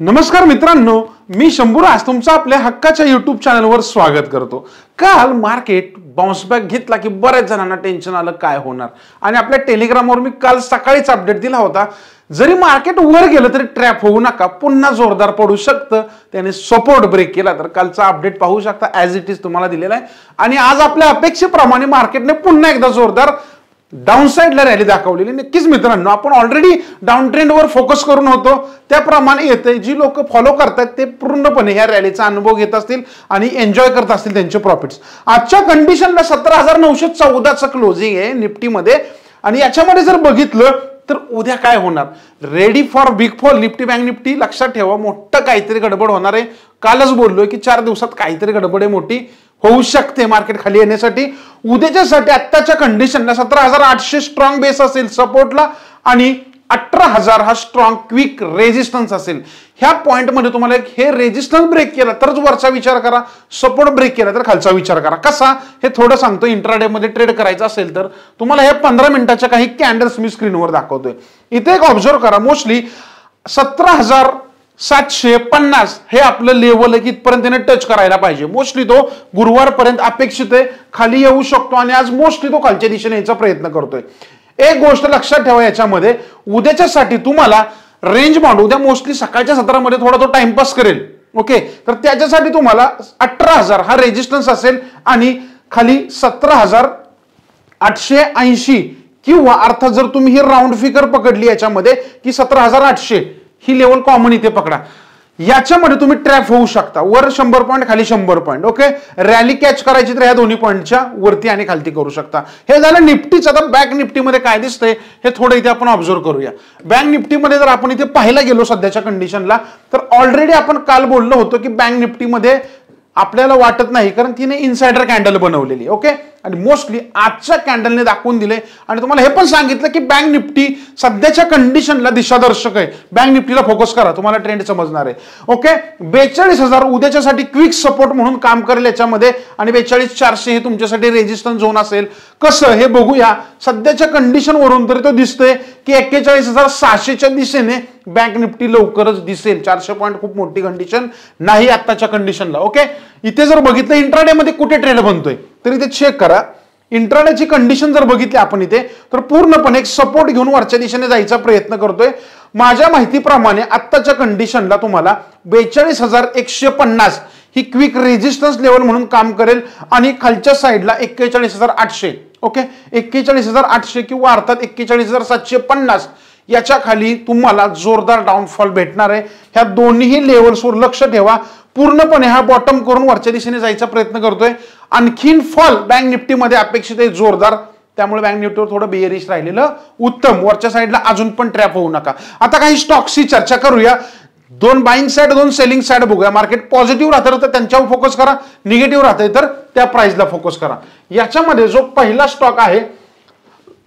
नमस्कार मित्रांनो मी शंभूर आज तुमचं आपल्या हक्काच्या युट्यूब चॅनलवर स्वागत करतो. काल मार्केट बाउन्सबॅक घेतला की बऱ्याच जणांना टेन्शन आलं काय होणार. आणि आपल्या टेलिग्रामवर मी काल सकाळीच अपडेट दिला होता. जरी मार्केट वर गेलं तरी ट्रॅप होऊ नका पुन्हा जोरदार पडू शकतं. त्याने सपोर्ट ब्रेक केला तर कालचा अपडेट पाहू शकता ॲज इट इज तुम्हाला दिलेला आहे. आणि आज आपल्या अपेक्षेप्रमाणे मार्केटने पुन्हा एकदा जोरदार डाऊन साईडला रॅली दाखवलेली. नक्कीच मित्रांनो आपण ऑलरेडी डाऊन ट्रेंडवर फोकस करून होतो. त्याप्रमाणे येते. जी लोक फॉलो करतात ते पूर्णपणे ह्या रॅलीचा अनुभव घेत असतील आणि एन्जॉय करत असतील त्यांचे प्रॉफिट्स आजच्या कंडिशनला सतरा हजार नऊशे चौदाचं क्लोजिंग आहे निफ्टीमध्ये. आणि याच्यामध्ये जर बघितलं तर उद्या काय होणार? Ready for big fall Nifty bank Nifty लक्षात ठेवा मोठं काहीतरी गडबड होणार आहे. कालच बोललोय की चार दिवसात काहीतरी गडबड आहे मोठी. होऊ शकते मार्केट खाली येण्यासाठी. उद्याच्यासाठी आत्ताच्या कंडिशनला सतरा हजार आठशे स्ट्रॉंग बेस असेल सपोर्टला आणि अठरा हजार हा स्ट्रॉंग क्विक रेजिस्टन्स असेल. ह्या पॉईंटमध्ये तुम्हाला एक हे रेजिस्टन्स ब्रेक केला तरच वरचा विचार करा. सपोर्ट ब्रेक केला तर खालचा विचार करा. कसा? हे थोडं सांगतो इंट्राडेमध्ये ट्रेड करायचं असेल तर. तुम्हाला हे पंधरा मिनिटाच्या काही कॅन्डल्स मी स्क्रीनवर दाखवतोय. इथे एक ऑब्झर्व करा मोस्टली सतरा हजार सातशे पन्नास हे आपलं लेवल आहे की इथपर्यंत त्याने टच करायला पाहिजे. मोस्टली तो गुरुवारपर्यंत अपेक्षित आहे. खाली येऊ शकतो आणि आज मोस्टली तो खालच्या दिशेने यायचा प्रयत्न करतोय. एक गोष्ट लक्षात ठेवा याच्यामध्ये उद्याच्यासाठी तुम्हाला रेंज बाउंड उद्या मोस्टली सकाळच्या सत्रामध्ये थोडा तो टाइमपास करेल. ओके तर त्याच्यासाठी तुम्हाला अठरा हजार हा रेजिस्टन्स असेल आणि खाली सतरा हजार आठशे ऐंशी किंवा अर्थात जर तुम्ही ही राऊंड फिगर पकडली याच्यामध्ये की सतरा हजार आठशे ही लेवल कॉमन इथे पकडा. याच्यामध्ये तुम्ही ट्रॅप होऊ शकता. वर शंभर पॉईंट खाली शंभर पॉईंट ओके रॅली कॅच करायची तर या दोन्ही पॉईंटच्या वरती आणि खालती करू शकता. हे झालं निफ्टीच आता बँक निफ्टीमध्ये काय दिसतंय हे थोडं इथे आपण ऑब्झर्व करूया. बँक निफ्टीमध्ये जर आपण इथे पाहायला गेलो सध्याच्या कंडिशनला तर ऑलरेडी आपण काल बोललो होतो की बँक निफ्टीमध्ये आपल्याला वाटत नाही कारण तिने इन्सायडर कॅन्डल बनवलेली ओके आणि मोस्टली आजच्या कॅन्डलने दाखवून दिले आणि तुम्हाला हे पण सांगितलं की बँक निफ्टी सध्याच्या कंडिशनला दिशादर्शक आहे. बँक निफ्टीला फोकस करा. तुम्हाला ट्रेंड समजणार आहे. ओके बेचाळीस हजार उद्याच्यासाठी क्विक सपोर्ट म्हणून काम करेल याच्यामध्ये. आणि बेचाळीस चारशे हे तुमच्यासाठी रेजिस्टन्स झोन असेल. कसं? हे बघूया. सध्याच्या कंडिशनवरून तरी तो दिसतोय की एक्केचाळीस हजार सहाशेच्या दिशेने बँक निफ्टी लवकरच दिसेल. चारशे पॉईंट खूप मोठी कंडिशन नाही आत्ताच्या कंडिशनला ओके इथे जर बघितलं इंट्राडेमध्ये कुठे ट्रेड बनतोय? तर इथे चेक करा. इंट्राडेची कंडिशन जर बघितली आपण इथे तर पूर्णपणे एक सपोर्ट घेऊन वरच्या दिशेने जायचा प्रयत्न करतोय. माझ्या माहितीप्रमाणे आत्ताच्या कंडिशनला तुम्हाला बेचाळीस हजार एकशे पन्नास ही क्विक रेजिस्टन्स लेवल म्हणून काम करेल आणि खालच्या साईडला एक्केचाळीस हजार आठशे ओके? एक्केचाळीस हजार आठशे किंवा अर्थात एक्केचाळीस हजार सातशे पन्नास याच्या खाली तुम्हाला जोरदार डाऊनफॉल भेटणार आहे. ह्या दोन्ही लेवल्सवर लक्ष ठेवा. पूर्णपणे हा बॉटम करून वरच्या दिशेने जायचा प्रयत्न करतोय. आणखीन फॉल बँक निफ्टीमध्ये अपेक्षित आहे जोरदार. त्यामुळे बँक निफ्टीवर थोडं बेअरिश राहिलेलं उत्तम. वरच्या साईडला अजून पण ट्रॅप होऊ नका. आता काही स्टॉक्सची चर्चा करूया. दोन बाईंग साईड दोन सेलिंग साईड बघूया. मार्केट पॉझिटिव्ह राहतं तर त्यांच्यावर फोकस करा. निगेटिव्ह राहतंय तर त्या प्राइसला फोकस करा. याच्यामध्ये जो पहिला स्टॉक आहे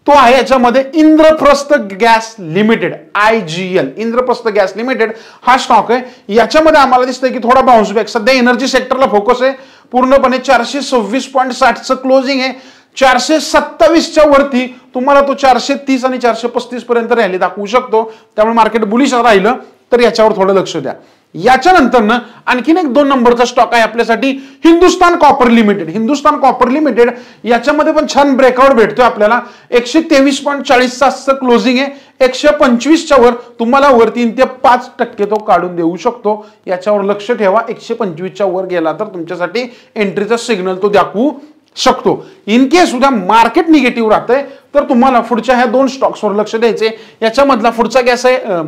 तो आहे याच्यामध्ये Indraprastha gas limited I G L Indraprastha gas limited हा स्टॉक आहे. याच्यामध्ये आम्हाला दिसतंय की थोडा बाउन्स बॅक सध्या एनर्जी सेक्टरला फोकस आहे. पूर्णपणे चारशे सव्वीस पॉईंट साठचं क्लोजिंग आहे. चारशे सत्तावीसच्या वरती तुम्हाला तो चारशे तीस आणि चारशे पस्तीस पर्यंत रॅली दाखवू शकतो. त्यामुळे मार्केट बुलिश राहिलं तर याच्यावर थोडं लक्ष द्या. याच्यानंतर ना आणखीन एक दोन नंबरचा स्टॉक आहे आपल्यासाठी Hindustan copper limited Hindustan copper limited याच्यामध्ये पण छान ब्रेकआउट भेटतोय आपल्याला. एकशे तेवीस पॉईंट चाळीस तासचं क्लोजिंग आहे. एकशे पंचवीसच्या वर तुम्हाला वर तीन ते पाच टक्के तो काढून देऊ शकतो. याच्यावर लक्ष ठेवा. एकशे पंचवीसच्या वर गेला तर तुमच्यासाठी एंट्रीचा सिग्नल तो दाखवू शकतो. इन केस मार्केट निगेटिव्ह राहतंय तर तुम्हाला पुढच्या ह्या दोन स्टॉक्सवर लक्ष द्यायचे याच्यामधला पुढचा गॅस आहे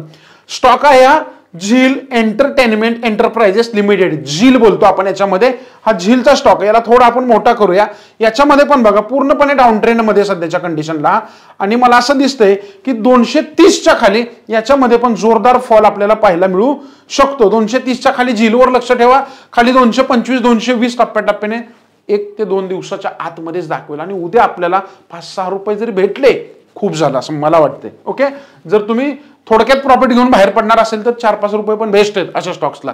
स्टॉक आहे हा झील एंटरटेनमेंट एंटरप्राइजेस लिमिटेड. झील बोलतो आपण याच्यामध्ये. हा झीलचा स्टॉक आहे. याला थोडा आपण मोठा करूया. याच्यामध्ये पण बघा पूर्णपणे डाऊन ट्रेंडमध्ये सध्याच्या कंडिशनला आणि मला असं दिसतंय की दोनशे तीसच्या खाली याच्यामध्ये पण जोरदार फॉल आपल्याला पाहायला मिळू शकतो. दोनशे तीसच्या खाली झीलवर लक्ष ठेवा. खाली दोनशे पंचवीस दोनशे वीस टप्प्याटप्प्याने एक ते दोन दिवसाच्या आतमध्येच दाखवेल. आणि उद्या आपल्याला पाच सहा रुपये जरी भेटले खूप झालं असं मला वाटतंय. ओके जर तुम्ही थोडक्यात प्रॉफिट घेऊन बाहेर पडणार असेल तर चार पाच रुपये पण बेस्ट आहेत अशा स्टॉक्सला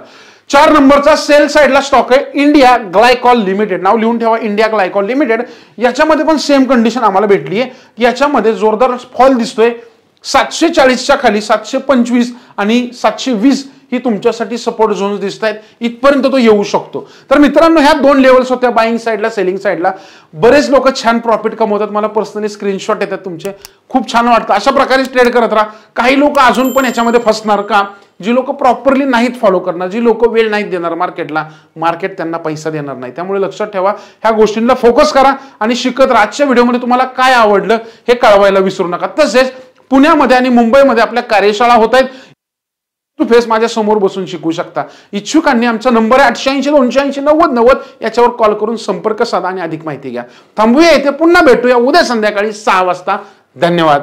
चार नंबरचा सेल साईडला स्टॉक आहे इंडिया ग्लायकॉल लिमिटेड नाव लिहून ठेवा इंडिया ग्लायकॉल लिमिटेड याच्यामध्ये पण सेम कंडिशन आम्हाला भेटली आहे याच्यामध्ये जोरदार फॉल दिसतोय. सातशे चाळीसच्या खाली सातशे पंचवीस आणि सातशे वीस ही तुमच्यासाठी सपोर्ट झोन्स दिसत आहेत इथपर्यंत तो येऊ शकतो. तर मित्रांनो ह्या दोन लेवल्स होत्या बाईंग साईडला सेलिंग साईडला बरेच लोक छान प्रॉफिट कमवतात. मला पर्सनली स्क्रीनशॉट येतात तुमचे. खूप छान वाटतं. अशा प्रकारे ट्रेड करत राहा. काही लोक अजून पण याच्यामध्ये फसणार का? जी लोक प्रॉपरली नाहीत फॉलो करणार जी लोक वेळ नाहीत देणार मार्केटला मार्केट त्यांना पैसा देणार नाही. त्यामुळे लक्षात ठेवा ह्या गोष्टींना फोकस करा आणि शिकत आजच्या व्हिडिओमध्ये तुम्हाला काय आवडलं हे कळवायला विसरू नका. तसेच पुण्यामध्ये आणि मुंबईमध्ये आपल्या कार्यशाळा होत आहेत. टू फेस माझ्यासमोर बसून शिकू शकता. इच्छुकांनी आमचा नंबर आहे आठशे ऐंशी दोनशे ऐंशी नव्वद नव्वद याच्यावर कॉल करून संपर्क साधा आणि अधिक माहिती घ्या. थांबूया इथे पुन्हा भेटूया उद्या संध्याकाळी सहा वाजता. धन्यवाद.